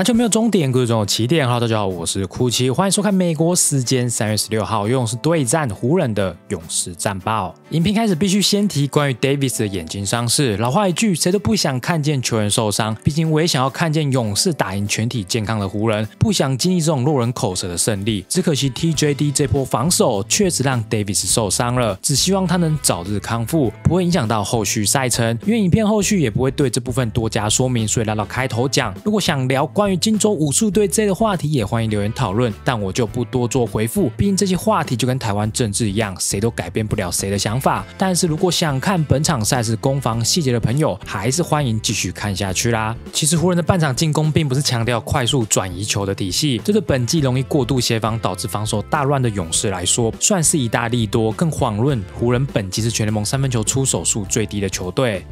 篮球没有终点，故事总有起点。Hello，大家好，我是酷奇，欢迎收看美国时间三月十六号勇士对战湖人的勇士战报。影片开始必须先提关于 Davis 的眼睛伤势。老话一句，谁都不想看见球员受伤，毕竟我也想要看见勇士打赢全体健康的湖人，不想经历这种落人口舌的胜利。只可惜 TJD 这波防守确实让 Davis 受伤了，只希望他能早日康复，不会影响到后续赛程。因为影片后续也不会对这部分多加说明，所以来到开头讲。如果想聊关于于金州武术队这类话题，也欢迎留言讨论，但我就不多做回复。毕竟这些话题就跟台湾政治一样，谁都改变不了谁的想法。但是如果想看本场赛事攻防细节的朋友，还是欢迎继续看下去啦。其实湖人的半场进攻并不是强调快速转移球的体系，这对本季容易过度协防导致防守大乱的勇士来说，算是一大利多。更遑论湖人本季是全联盟三分球出手数最低的球队。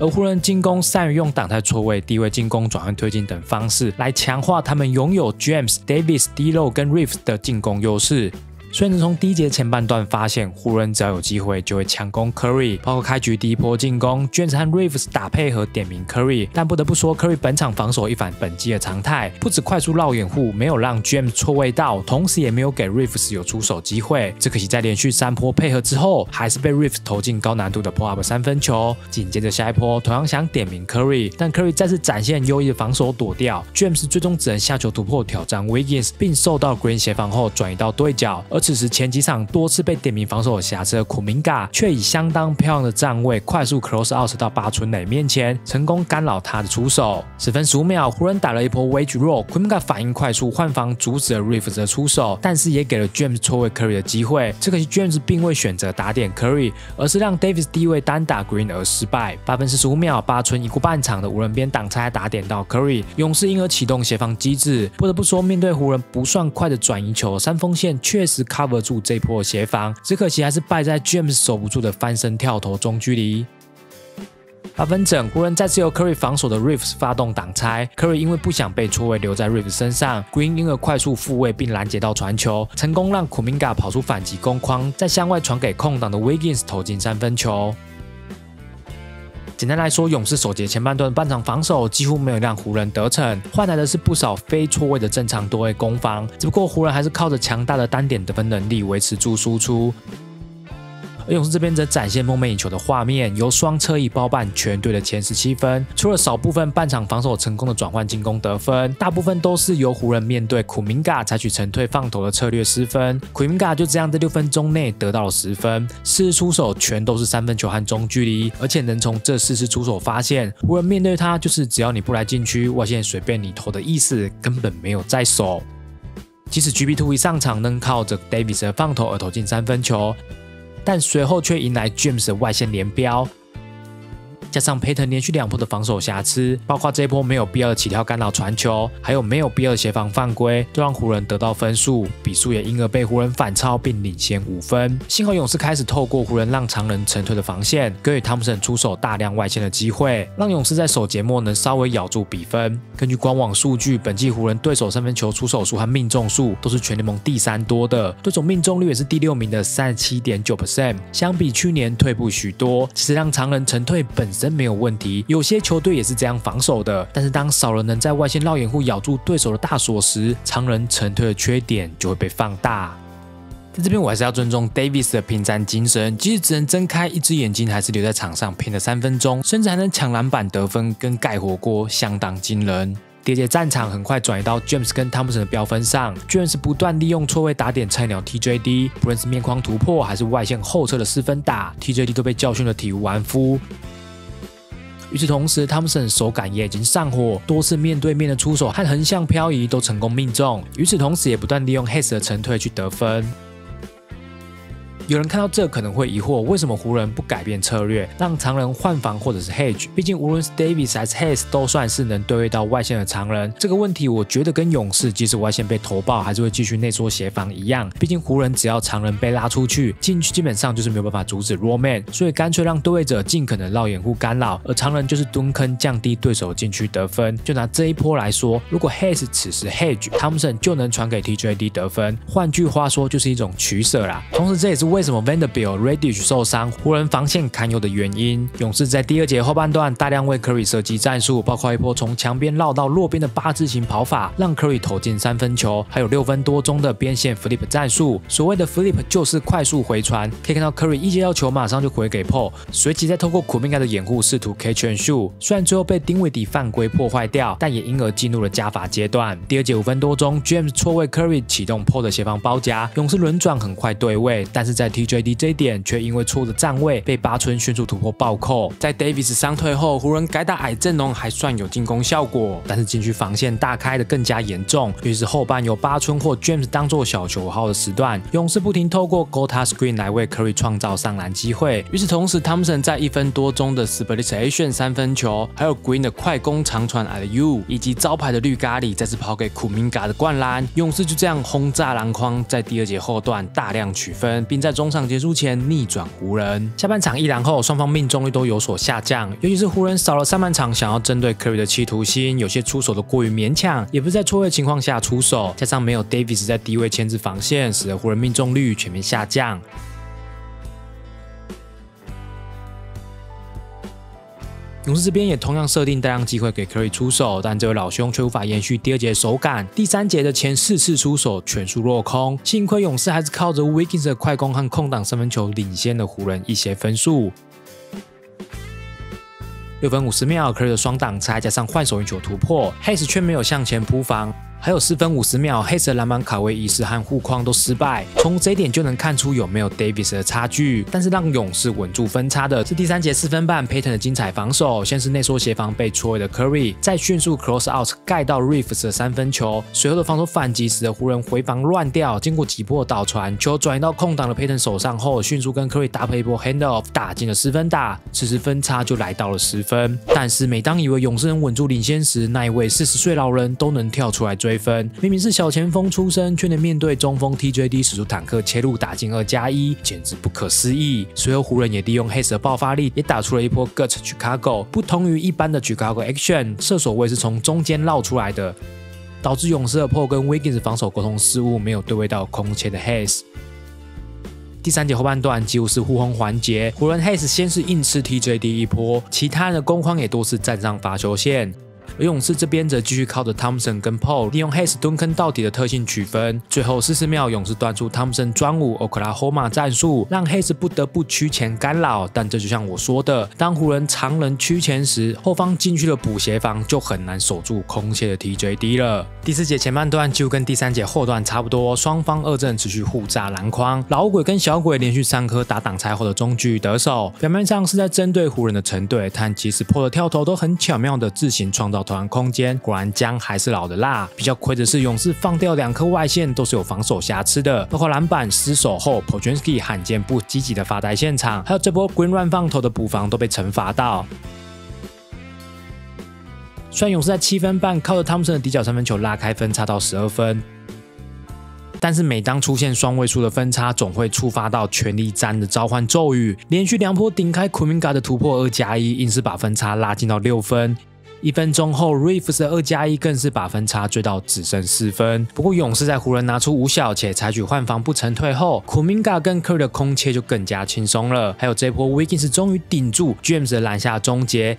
而湖人进攻善于用挡拆错位、低位进攻、转换推进等方式来强化他们拥有 James Davis、D. Lo 跟 Reeves 的进攻优势。虽然从第一节前半段发现湖人只要有机会就会强攻 Curry，包括开局第一波进攻，James 和 Reeves 打配合点名 Curry，但不得不说 Curry 本场防守一反本季的常态，不止快速绕掩护，没有让 James 错位到，同时也没有给 Reeves 有出手机会。只可惜在连续三波配合之后，还是被 Reeves 投进高难度的 pull up 三分球。紧接着下一波同样想点名 Curry，但 Curry 再次展现优异的防守躲掉，James 最终只能下球突破挑战 Wiggins，并受到 Green 协防后转移到对角。而此时前几场。多次被点名防守瑕疵的库明嘎，却以相当漂亮的站位快速 close out 到八村垒面前，成功干扰他的出手。十分十五秒，湖人打了一波 wedge roll，库明嘎反应快速换防，阻止了 Reeves 的出手，但是也给了 James 错位 Curry 的机会。只可惜 James 并未选择打点 Curry，而是让 Davis 低位单打 Green 而失败。八分四十五秒，八村一过半场的无人边挡拆打点到 Curry，勇士因而启动协防机制。不得不说，面对湖人不算快的转移球，三锋线确实 cover 住这波。破协防，只可惜还是败在 James 守不住的翻身跳投中距离。八分整，湖人再次由 Curry 防守的 Riffs 发动挡拆，Curry 因为不想被错位留在 Riffs 身上，Green 因而快速复位并拦截到传球，成功让 Kuminga 跑出反击攻框，再向外传给空档的 Wiggins 投进三分球。简单来说，勇士首节前半段半场防守几乎没有让湖人得逞，换来的是不少非错位的正常多位攻防。只不过湖人还是靠着强大的单点得分能力维持住输出。勇士这边则展现梦寐以求的画面，由双车翼包办全队的前十七分，除了少部分半场防守成功的转换进攻得分，大部分都是由湖人面对库明嘎采取沉退放投的策略失分。库明嘎就这样在六分钟内得到了十分，四次出手全都是三分球和中距离，而且能从这四次出手发现，湖人面对他就是只要你不来禁区，外线随便你投的意思，根本没有在手。即使 GB Two 一上场能靠着 Davis 的放投而投进三分球。但随后却迎来 James 的外线连标。加上佩腾连续两波的防守瑕疵，包括这一波没有必要的起跳干扰传球，还有没有必要的协防犯规，都让湖人得到分数，比数也因而被湖人反超并领先五分。幸好勇士开始透过湖人让常人沉退的防线，给予汤普森出手大量外线的机会，让勇士在首节末能稍微咬住比分。根据官网数据，本季湖人对手三分球出手数和命中数都是全联盟第三多的，对手命中率也是第六名的三十七点九 percent，相比去年退步许多。其实让常人沉退本。真没有问题，有些球队也是这样防守的。但是当少了能在外线绕掩护咬住对手的大锁时，常人沉退的缺点就会被放大。在这边我还是要尊重 Davis 的拼战精神，即使只能睁开一只眼睛，还是留在场上拼了三分钟，甚至还能抢篮板得分跟盖火锅，相当惊人。叠叠战场很快转移到 James 跟汤普森的标分上，James 不断利用错位打点菜鸟 TJD，不论是面框突破还是外线后撤的四分打，TJD 都被教训的体无完肤。与此同时，汤姆森手感也已经上火，多次面对面的出手和横向漂移都成功命中。与此同时，也不断利用 Hass 的沉退去得分。有人看到这可能会疑惑，为什么湖人不改变策略，让常人换防或者是 hedge？毕竟无论是 Davis 还是 Hayes 都算是能对位到外线的常人。这个问题我觉得跟勇士即使外线被投爆，还是会继续内缩协防一样。毕竟湖人只要常人被拉出去，进去基本上就是没有办法阻止 Roman，所以干脆让对位者尽可能绕掩护干扰，而常人就是蹲坑降低对手禁区得分。就拿这一波来说，如果 Hayes 此时 hedge，汤普森就能传给 TJD 得分。换句话说，就是一种取舍啦。同时这也是为为什么 Vanderbilt、Radish 受伤，湖人防线堪忧的原因。勇士在第二节后半段大量为 Curry 设计战术，包括一波从墙边绕到落边的八字形跑法，让 Curry 投进三分球，还有六分多钟的边线 flip 战术。所谓的 flip 就是快速回传，可以看到 Curry 一接到球马上就回给 Paul，随即再透过苦命盖的掩护试图 catch and shoot，虽然最后被丁威迪犯规破坏掉，但也因而进入了加罚阶段。第二节五分多钟，James 错位 Curry 启动 Paul 的协防包夹，勇士轮转很快对位，但是在 TJD 这一点却因为错误的站位被八村迅速突破暴扣。在 Davis 伤退后，湖人改打矮阵容还算有进攻效果，但是禁区防线大开的更加严重。于是后半由八村或 James 当做小球号的时段，勇士不停透过 Gota Screen 来为 Curry 创造上篮机会。与此同时，Thompson 在一分多钟的 Splitsation 三分球，还有 Green 的快攻长传 at you，以及招牌的绿咖喱再次抛给库明嘎的灌篮，勇士就这样轰炸篮筐，在第二节后段大量取分，并在中场结束前逆转湖人。下半场一篮后，双方命中率都有所下降，尤其是湖人少了上半场想要针对 Curry 的企图心，有些出手的过于勉强，也不是在错位情况下出手，加上没有 Davis 在低位牵制防线，使得湖人命中率全面下降。勇士这边也同样设定大量机会给 Curry 出手，但这位老兄却无法延续第二节手感。第三节的前四次出手全数落空，幸亏勇士还是靠着 Wiggins 的快攻和空档三分球领先了湖人一些分数。六分五十秒，Curry 的双挡拆加上换手运球突破，Hayes 却没有向前扑防。还有四分五十秒，黑色篮板卡位仪式和护框都失败，从这点就能看出有没有 Davis 的差距。但是让勇士稳住分差的是第三节四分半，Payton 的精彩防守，先是内缩协防被错位的 Curry，再迅速 cross out 盖到 Reeves 的三分球，随后的防守反击使得湖人回防乱掉，经过几波倒传，球转移到空档的 Payton 手上后，迅速跟 Curry 搭配一波 handoff，打进了四分打，此时分差就来到了十分。但是每当以为勇士能稳住领先时，那一位四十岁老人都能跳出来追。追分，明明是小前锋出身，却能面对中锋 TJD 使出坦克切入打进二加一，简直不可思议。随后湖人也利用黑蛇爆发力，也打出了一波 Gut Chicago。不同于一般的 Chicago Action，射手位是从中间绕出来的，导致勇士的破跟 Wiggins 防守沟通失误，没有对位到空切的 Hayes。第三节后半段几乎是互轰环节，湖人 Hayes 先是硬吃 TJD 一波，其他人的攻框也多次站上罚球线。而勇士这边则继续靠着 Thompson 跟 Paul 利用 Hayes 蹲坑到底的特性取分。最后四十秒，勇士端出 Thompson 专武 Oklahoma 战术，让 Hayes 不得不屈前干扰。但这就像我说的，当湖人常人屈前时，后方进去的补协防，就很难守住空切的 TJD 了。第四节前半段就跟第三节后段差不多，双方二阵持续互炸篮筐，老鬼跟小鬼连续三颗打挡拆后的中距得手，表面上是在针对湖人的成队，但其实破的跳投都很巧妙的自行创造。团空间果然姜还是老的辣，比较亏的是勇士放掉两颗外线都是有防守瑕疵的，包括篮板失守后 p o j a n s k y 罕见不积极的发呆现场，还有这波 Green 乱放投的补防都被惩罚到。虽然勇士在七分半靠着汤普森的底角三分球拉开分差到十二分，但是每当出现双位数的分差，总会触发到全力战的召唤咒语，连续两波顶开 Kuminga 的突破二加一，硬是把分差拉近到六分。一分钟后，Reeves 的二加一更是把分差追到只剩四分。不过勇士在湖人拿出五小且采取换防不成退后，Kuminga 跟 Curry 的空切就更加轻松了。还有这波 Wiggins 终于顶住 James 的篮下终结。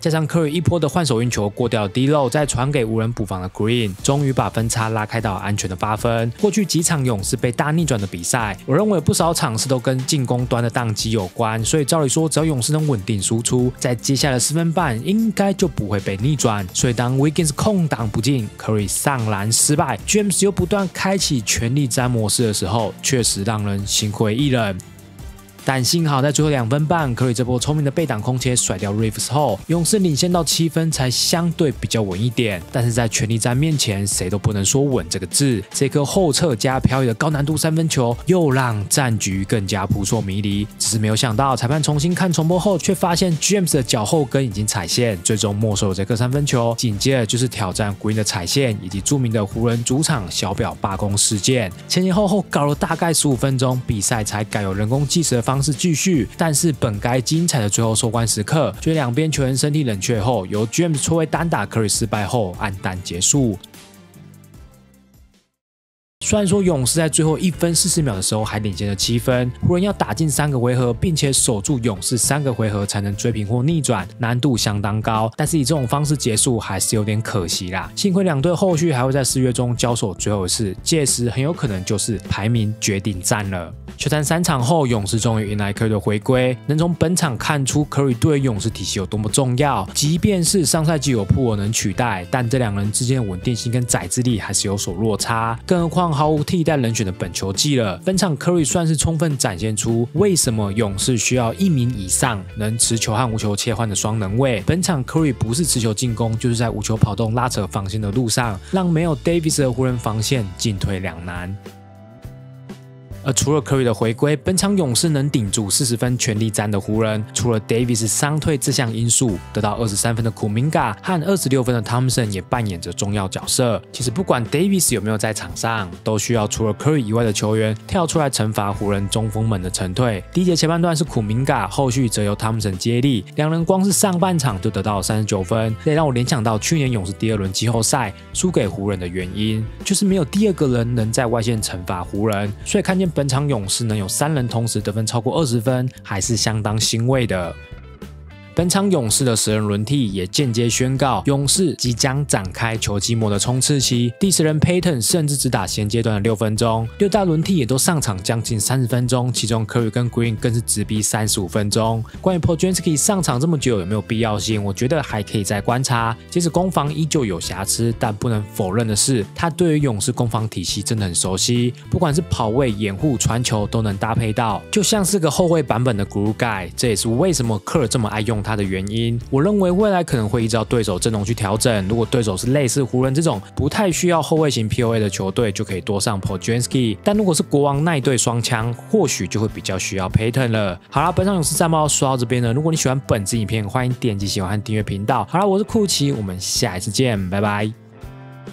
加上库里一波的换手运球过掉低漏，再传给无人补防的 Green，终于把分差拉开到安全的八分。过去几场勇士被大逆转的比赛，我认为不少场次都跟进攻端的宕机有关。所以照理说，只要勇士能稳定输出，在接下来四分半应该就不会被逆转。所以当 Wiggins 空档不进库里上篮失败，James 又不断开启全力战模式的时候，确实让人心灰意冷。但幸好在最后两分半，科里这波聪明的背挡空切甩掉 Reeves 后，勇士领先到七分，才相对比较稳一点。但是在权力战面前，谁都不能说稳这个字。这颗后撤加漂移的高难度三分球，又让战局更加扑朔迷离。只是没有想到，裁判重新看重播后，却发现 James 的脚后跟已经踩线，最终没收了这颗三分球。紧接着就是挑战 Green 的踩线，以及著名的湖人主场小表罢工事件。前前后后搞了大概十五分钟，比赛才改有人工计时的方。方式继续，但是本该精彩的最后收官时刻，却两边球员身体冷却后，由 James 错位单打 Curry 失败后，暗淡结束。虽然说勇士在最后一分四十秒的时候还领先了七分，湖人要打进三个回合，并且守住勇士三个回合才能追平或逆转，难度相当高。但是以这种方式结束还是有点可惜啦。幸亏两队后续还会在四月中交手最后一次，届时很有可能就是排名决定战了。休战三场后，勇士终于迎来 Curry 的回归。能从本场看出库里对勇士体系有多么重要。即便是上赛季有普尔能取代，但这两人之间的稳定性跟载资力还是有所落差。更何况毫无替代人选的本球季了。本场 Curry 算是充分展现出为什么勇士需要一名以上能持球和无球切换的双能位。本场 Curry 不是持球进攻，就是在无球跑动拉扯防线的路上，让没有 Davis 的湖人防线进退两难。而除了 Curry 的回归，本场勇士能顶住四十分全力战的湖人，除了 Davis 伤退这项因素，得到二十三分的库明加和二十六分的 Thompson 也扮演着重要角色。其实不管 Davis 有没有在场上，都需要除了 Curry 以外的球员跳出来惩罚湖人中锋们的沉退。第一节前半段是库明加，后续则由 Thompson 接力，两人光是上半场就得到三十九分，这也让我联想到去年勇士第二轮季后赛输给湖人的原因，就是没有第二个人能在外线惩罚湖人，所以看见。本场勇士能有三人同时得分超过二十分，还是相当欣慰的。本场勇士的十人轮替也间接宣告，勇士即将展开球季末的冲刺期。第十人 Payton 甚至只打前阶段的六分钟，六大轮替也都上场将近三十分钟，其中 Curry 跟 Green 更是直逼三十五分钟。关于 p o j a n s k y 上场这么久有没有必要性？我觉得还可以再观察。即使攻防依旧有瑕疵，但不能否认的是，他对于勇士攻防体系真的很熟悉，不管是跑位、掩护、传球都能搭配到，就像是个后卫版本的 Glue Guy。这也是为什么科尔这么爱用。他的原因，我认为未来可能会依照对手阵容去调整。如果对手是类似湖人这种不太需要后卫型 POA 的球队，就可以多上 Pojanski；但如果是国王那一队双枪，或许就会比较需要 Payton 了。好啦，本场勇士战报说到这边了。如果你喜欢本支影片，欢迎点击喜欢和订阅频道。好啦，我是酷奇，我们下一次见，拜拜。